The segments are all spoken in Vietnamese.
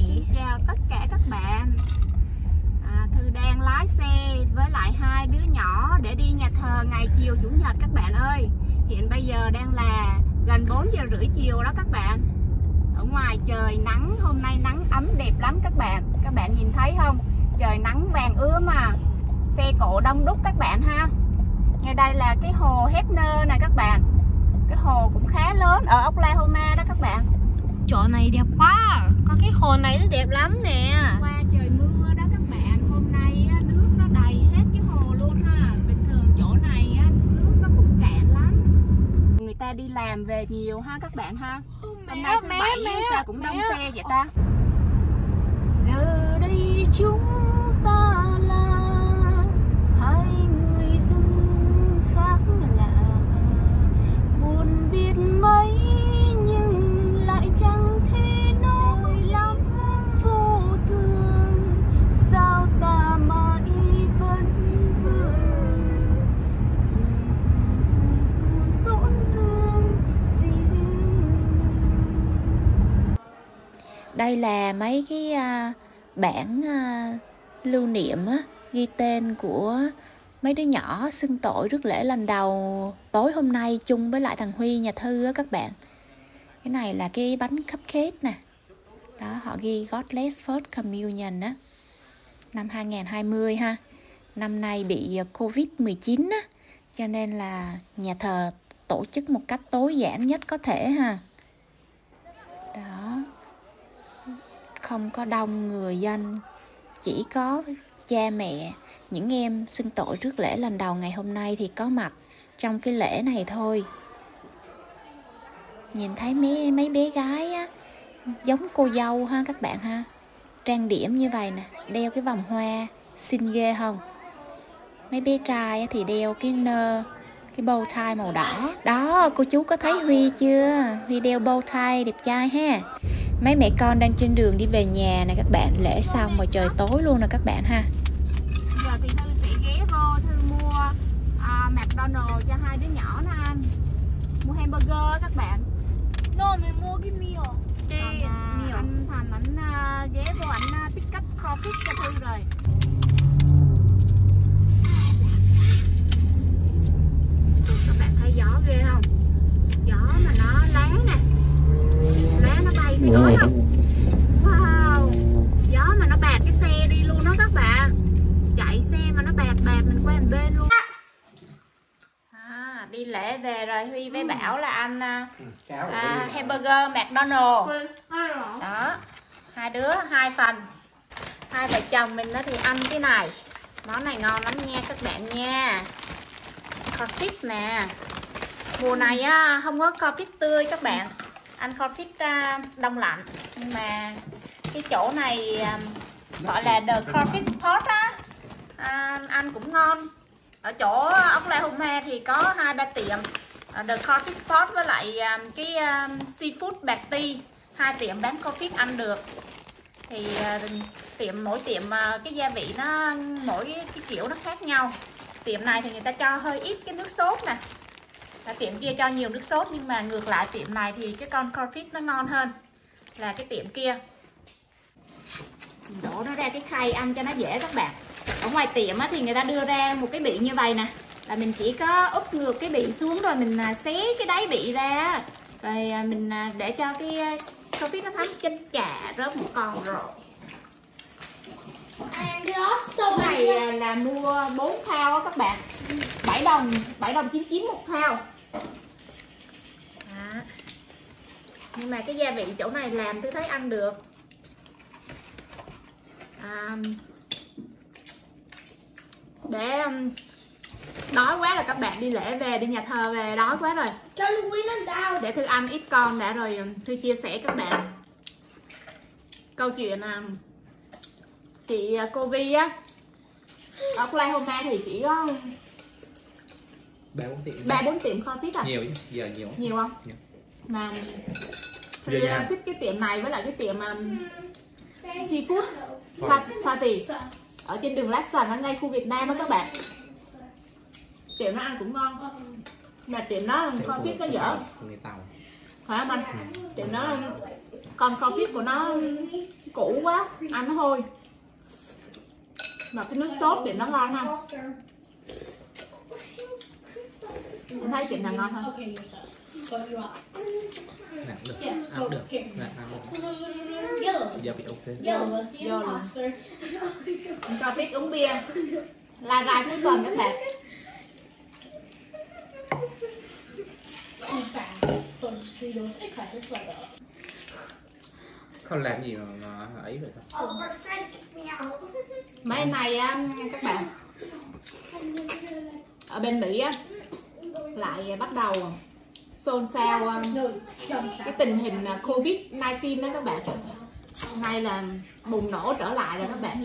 chị chào tất cả các bạn. À, Thư đang lái xe với lại hai đứa nhỏ để đi nhà thờ ngày chiều Chủ nhật các bạn ơi. Hiện bây giờ đang là gần 4 giờ rưỡi chiều đó các bạn. Ở ngoài trời nắng, hôm nay nắng ấm đẹp lắm các bạn. Các bạn nhìn thấy không? Trời nắng vàng ươm mà Xe cộ đông đúc các bạn ha. Ngay đây là cái hồ Hefner này các bạn. Cái hồ cũng khá lớn ở Oklahoma đó các bạn chỗ này đẹp quá. Có cái hồ này nó đẹp lắm nè. Qua trời mưa đó các bạn hôm nay nước nó đầy hết cái hồ luôn ha. Bình thường chỗ này á, nước nó cũng cạn lắm. Người ta đi làm về nhiều ha các bạn ha. Hôm nay thứ bảy á, sao cũng đông xe vậy ta? Giờ đây chúng ta là hai người dưng khác lạ. Buồn biết đây là mấy cái à, bản à, lưu niệm á, ghi tên của mấy đứa nhỏ xưng tội rước lễ lần đầu tối hôm nay chung với lại thằng Huy nhà thư á các bạn. Cái này là cái bánh cupcake nè. Đó họ ghi Godless first communion á. Năm 2020 ha. Năm nay bị à, Covid 19 á. Cho nên là nhà thờ tổ chức một cách tối giản nhất có thể ha. Không có đông người dân, chỉ có cha mẹ, những em xưng tội trước lễ lần đầu ngày hôm nay thì có mặt trong cái lễ này thôi. Nhìn thấy mấy mấy bé gái á, giống cô dâu ha các bạn ha, trang điểm như vậy nè, đeo cái vòng hoa xinh ghê không? Mấy bé trai thì đeo cái nơ, cái bow tie màu đỏ. Đó, cô chú có thấy huy chưa? Huy đeo bow tie đẹp trai ha mấy mẹ con đang trên đường đi về nhà nè các bạn. Lễ xong rồi trời tối luôn nè các bạn ha. Giờ thì thư sẽ ghé vô thư mua à, McDonald cho hai đứa nhỏ nó ăn mua hamburger các bạn. No mình mua cái meal. Còn, à, anh thành ảnh à, ghé vô ảnh à, pick up crawfish cho thư rồi. Các bạn thấy gió ghê không? Gió mà nó lá nè lá nó bay thì nói không? Wow. Gió mà nó bạt cái xe đi luôn đó các bạn. Chạy xe mà nó bạt bạt mình qua một bên luôn. À, đi lễ về rồi huy với bảo là anh à, à, hamburger mcdonald đó hai đứa hai phần. Hai vợ chồng mình đó thì ăn cái này. Món này ngon lắm nha các bạn nha. Cornfish nè. Mùa này á không có cornfish tươi các bạn ăn cornfish à, đông lạnh. Nhưng mà cái chỗ này à, gọi là the coffee pot á à, ăn cũng ngon. Ở chỗ Oklahoma thì có hai ba tiệm à, the coffee pot với lại cái à, seafood patty hai tiệm bán coffee ăn được. Thì tiệm mỗi tiệm cái gia vị nó mỗi cái kiểu nó khác nhau. Tiệm này thì người ta cho hơi ít cái nước sốt nè và tiệm kia cho nhiều nước sốt nhưng mà ngược lại tiệm này thì cái con cornfish nó ngon hơn là cái tiệm kia. Mình đổ nó ra cái khay ăn cho nó dễ các bạn. Ở ngoài tiệm á, thì người ta đưa ra một cái bị như vậy nè. Là mình chỉ có úp ngược cái bị xuống rồi mình à, xé cái đáy bị ra rồi à, mình à, để cho cái cornfish nó thấm chân chà rớt một con rồi. Cái này là mua 4 thao á các bạn. 7 đồng 7 đồng 99 một thao Đó. Nhưng mà cái gia vị chỗ này làm tôi thấy ăn được. À, để um, đói quá là các bạn đi lễ về đi nhà thờ về đói quá rồi. Để thư ăn ít con đã rồi um, thư chia sẻ các bạn. Câu chuyện là chị uh, cô Vi á ở Oklahoma thì chỉ có ba bốn tiệm ba bốn tiệm cornflakes à? Nhiều giờ nhiều. Nhiều không? Nhiều. mà Giờ nhà. thích cái tiệm này với lại cái tiệm um, seafood pa- party ở trên đường Lawson ở ngay khu Việt Nam á các bạn. Tiệm nó ăn cũng ngon. Mà tiệm nó cornflakes nó dở. Phải không anh? Tiệm nó con cornflakes của nó cũ quá ăn nó hôi. Mà cái nước sốt thì nó ngon ha. Em thấy chị nào ngon hơn Nặng được Yeah. Được nặng Nào được Giờ bị ok Yellow was cho biết uống bia là rai cuối tuần các bạn Không làm gì mà, mà ấy vậy thôi mấy này um, các bạn ở bên mỹ á lại bắt đầu xôn xao jump cái tình hình à, covid 19 đó các bạn. Nay là bùng nổ trở lại rồi các bạn.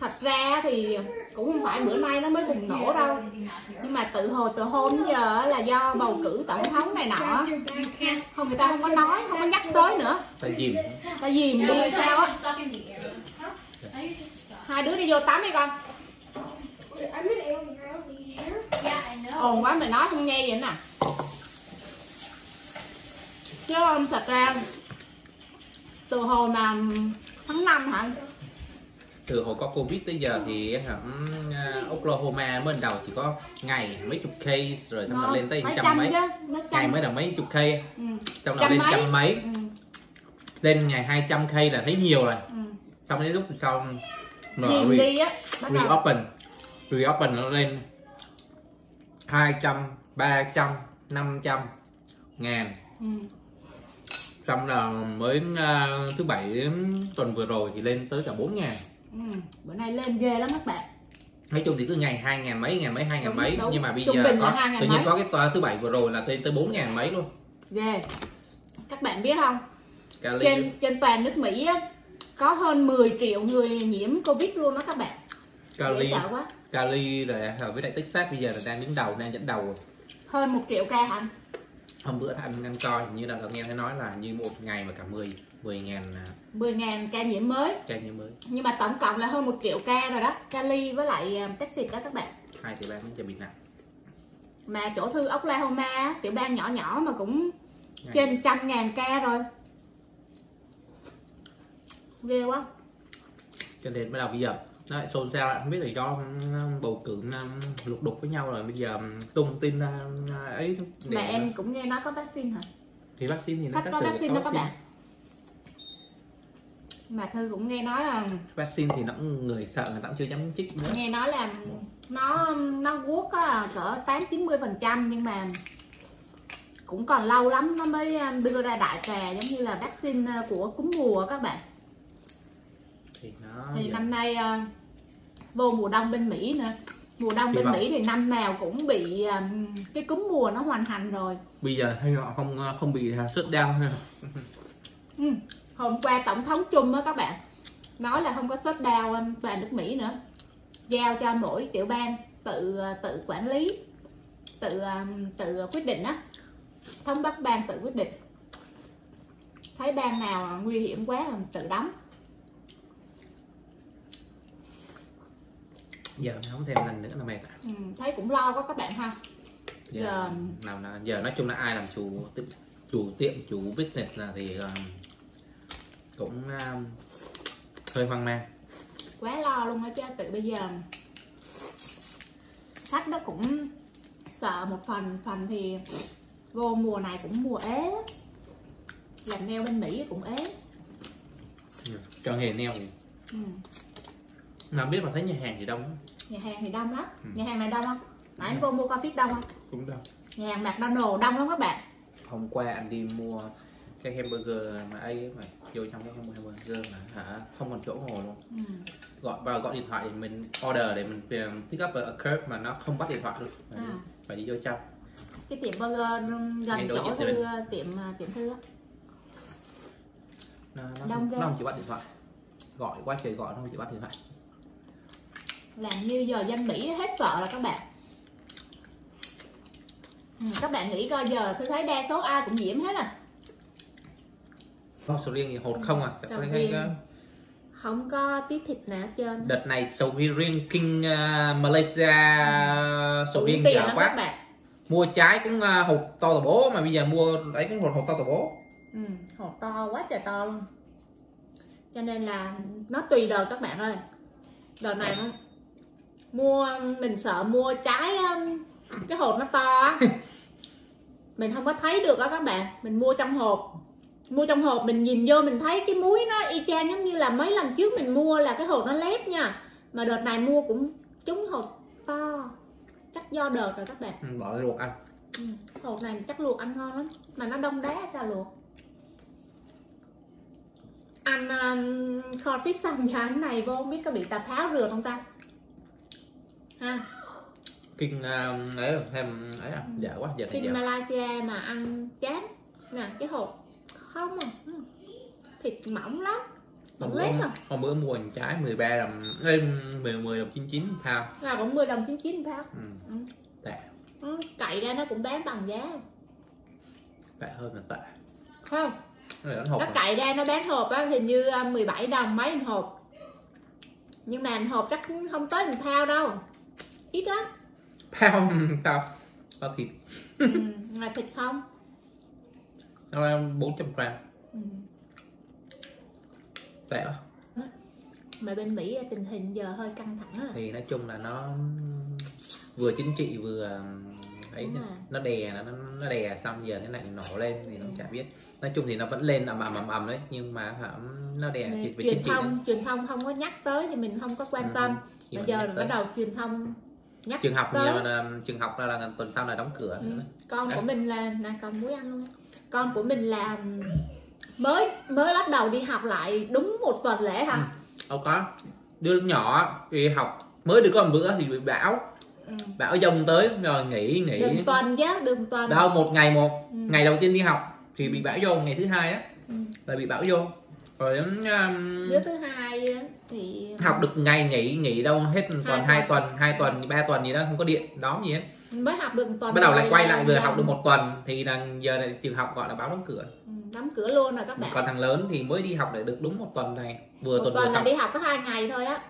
Thật ra thì cũng không phải bữa nay nó mới bùng nổ đâu. Nhưng mà tự hồi từ hôm đến giờ á là do bầu cử tổng thống này nọ không người ta không có nói không có nhắc tới nữa. Tay dìm. Ta dìm đi sao á? Hai đứa đi vô tắm đi con. Ồn quá mày nói không nghe vậy nè chứ thật ra từ hồi mà tháng 5 hả từ hồi có covid tới giờ thì hả uh, Oklahoma mới đầu chỉ có ngày mấy chục case rồi xong rồi lên tới mấy trăm mấy chứ mấy ngày mới đầu mấy chục case ừ. xong rồi lên mấy. trăm mấy Ừ. lên ngày 200 case là thấy nhiều rồi Ừ. xong đến lúc xong mà Dìm re, đi á bắt đầu reopen reopen nó lên 200 300 500 ngàn ừ. Xong là mới uh, thứ bảy đến tuần vừa rồi thì lên tới cả 4 ngàn. Ừ. bữa nay lên ghê lắm các bạn. Nói chung thì cứ ngày hai ngàn mấy ngàn mấy hai ngàn Đúng, mấy. đúng. nhưng mà bây Trung giờ có 2.000 tự nhiên có cái thứ bảy vừa rồi là lên tới bốn ngàn mấy luôn. Ghê. Các bạn biết không? Cali trên trên toàn nước Mỹ á có hơn 10 triệu người nhiễm Covid luôn đó các bạn. Dễ Cali sợ quá. Cali rồi à, với lại Texas bây giờ là đang đứng đầu đang dẫn đầu rồi. hơn một triệu ca hẳn hôm bữa anh anh coi như là nghe thấy nói là như một ngày mà cả 10 10 ngàn à, 10.000 ca nhiễm mới. ca nhiễm mới. Nhưng mà tổng cộng là hơn một triệu ca rồi đó Cali với lại Texas đó các bạn. Hai tỷ ba mới จะ bị nặng. Mà chỗ thư Oklahoma tiểu bang nhỏ nhỏ mà cũng Ngày. trên trăm ngàn ca rồi. Ghê quá. Cho nên bắt đầu bây giờ nó xôn xao lại không biết là do um, bầu cử um, lục đục với nhau rồi bây giờ um, tung tin ấy mà em cũng nghe nói có vaccine hả? Thì vaccine thì nó sắp khác có vaccine đó các bạn. Mà thư cũng nghe nói là vaccine thì nó người sợ người ta cũng chưa dám chích nữa. Nghe nói là nó nó guốc á, cỡ 8 90 phần trăm nhưng mà cũng còn lâu lắm nó mới đưa ra đại trà giống như là vaccine của cúm mùa các bạn thì nó thì giờ- năm nay uh, vô mùa đông bên Mỹ nữa. Mùa đông bên. Mỹ thì năm nào cũng bị um, cái cúm mùa nó hoàn thành rồi. Bây giờ hay họ không không bị sốt đau ha ừ. hôm qua tổng thống Trung á các bạn nói là không có down um, toàn nước Mỹ nữa. Giao cho mỗi tiểu bang tự tự quản lý tự tự quyết định á. Thống đốc bang tự quyết định. Thấy bang nào nguy hiểm quá thì tự đóng giờ không thêm lần nữa là mệt à. ừ, thấy cũng lo quá các bạn ha. Giờ Giờ- nào là giờ nói chung là ai làm chủ chủ tiệm chủ business là thì um, cũng um, hơi hoang mang. Quá lo luôn á chứ tự bây giờ khách nó cũng sợ một phần phần thì vô mùa này cũng mùa ế. Làm nail bên Mỹ cũng ế. Cho nghề neo. Ừ. nào biết mà thấy nhà hàng thì đông lắm. nhà hàng thì đông lắm. Ừ. nhà hàng này đông không? Nãy anh vô mua coffee đông không? Cũng đông. Nhà hàng McDonald đông lắm các bạn. Hôm qua anh đi mua cái hamburger mà ấy mà vô trong cái hamburger mà hả? Không còn chỗ ngồi luôn. Ừ. gọi vào gọi điện thoại thì mình order để mình um, pick up a curve mà nó không bắt điện thoại luôn. Phải, đi, À. phải đi vô trong. Cái tiệm burger gần chỗ thư mình. tiệm tiệm thư á. Nó, nó, Đông nó không chịu bắt điện thoại. Gọi quá trời gọi nó không chịu bắt điện thoại làm như giờ dân Mỹ hết sợ là các bạn. Ừ, các bạn nghĩ coi giờ tôi thấy đa số ai cũng nhiễm hết à. Không sầu riêng thì hột không à. Sầu riêng. cái- không có tí thịt nào hết trơn. Đợt này sầu riêng king uh, Malaysia sầu Tốn riêng dở lắm các quá bạn. Mua trái cũng uh, hột to tờ bố mà bây giờ mua ấy cũng hột hột to tờ bố. Ừ, hột to quá trời to luôn. Cho nên là nó tùy đợt các bạn ơi. Đợt này nó mua mình sợ mua trái um, cái hộp nó to á. Mình không có thấy được á các bạn. Mình mua trong hộp. Mua trong hộp mình nhìn vô mình thấy cái muối nó y chang giống như là mấy lần trước mình mua là cái hộp nó lép nha. Mà đợt này mua cũng trúng hộp to. Chắc do đợt rồi các bạn. Ừ, bỏ luộc ăn. Ừ. hộp này chắc luộc ăn ngon lắm. Mà nó đông đá sao luộc? Ăn um, kho fish xong nhà cái này vô không biết có bị tà tháo rượt không ta ha. Kinh uh, ấy thêm ấy à? Dạ quá này Kinh giờ. Malaysia mà ăn chán. Nè cái hộp không à? Ừ. thịt mỏng lắm. Mỏng lết à hôm bữa mua một trái 13 đồng lên 10 10 đồng 99 pound. Là cũng 10 đồng 99 bao ừ. Ừ. tệ. Ừ. cậy ra nó cũng bán bằng giá. Tệ hơn là tệ. Không. Nó mà. cậy ra nó bán hộp á hình như à, 17 đồng mấy hộp nhưng mà hộp chắc không tới một thao đâu ít lắm. Pound tao tao thịt. Ừ. là thịt không? Nó là 400 gram. Ừ. tệ quá. Mà bên Mỹ tình hình giờ hơi căng thẳng á. Thì nói chung là nó vừa chính trị vừa ấy rồi. nó đè nó nó đè xong giờ nó lại nổ lên thì nó chả biết. Nói chung thì nó vẫn lên ầm ầm ầm ầm đấy nhưng mà nó đè về truyền chính trị thông đấy. truyền thông không có nhắc tới thì mình không có quan Ừ, tâm. thì bây giờ bắt đầu truyền thông nhắc trường học tới. nhiều là trường học là, là tuần sau là đóng cửa Ừ. nữa. con Đấy. của mình là nè còn muối ăn luôn con của mình là mới mới bắt đầu đi học lại đúng một tuần lễ hả đâu có đứa nhỏ đi học mới được có một bữa thì bị bão ừ. bão dông tới rồi nghỉ nghỉ đường tuần chứ đường tuần đâu một ngày một Ừ. ngày đầu tiên đi học thì bị bão vô ngày thứ hai á ừ. là bị bão vô rồi um, đứa thứ hai thì học được ngày nghỉ nghỉ đâu hết tuần Hai hai tuần. tuần hai tuần ba tuần gì đó không có điện đóm gì hết. Mới học được một tuần bắt đầu lại quay lại vừa học được một tuần thì là giờ này trường học gọi là báo đóng cửa. Ừ, đóng cửa luôn rồi các bạn. còn thằng lớn thì mới đi học để được đúng một tuần này. Vừa một tuần tuần vừa là học đi học có hai ngày thôi á.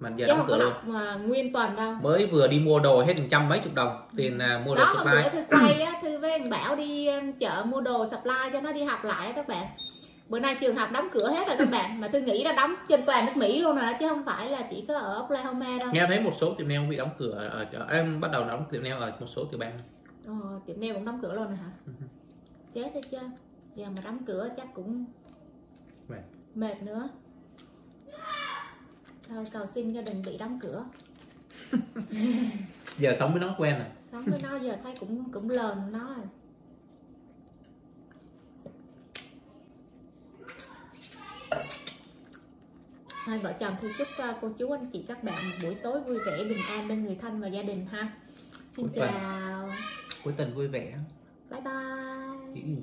Mà giờ chứ đóng cửa. luôn học mà nguyên tuần đâu. Mới vừa đi mua đồ hết trăm mấy chục đồng tiền à, mua đồ đó supply. thư quay á thư với anh bảo đi um, chợ mua đồ supply cho nó đi học lại á các bạn bữa nay trường học đóng cửa hết rồi các bạn mà thư nghĩ là đóng trên toàn nước mỹ luôn rồi chứ không phải là chỉ có ở oklahoma đâu. Nghe thấy một số tiệm nail bị đóng cửa ở ở- em bắt đầu đóng tiệm nail ở một số tiểu bang. Ờ, tiệm nail cũng đóng cửa luôn rồi hả? Ừ. chết hết chứ giờ mà đóng cửa chắc cũng Mệt. mệt nữa. Thôi cầu xin cho đừng bị đóng cửa. Giờ sống với nó quen rồi. Sống với nó giờ thấy cũng cũng lờn nó rồi Hai vợ chồng thì chúc uh, cô chú anh chị các bạn một buổi tối vui vẻ bình an bên người thân và gia đình ha. Xin Cuối chào. cuối tuần vui vẻ Bye bye.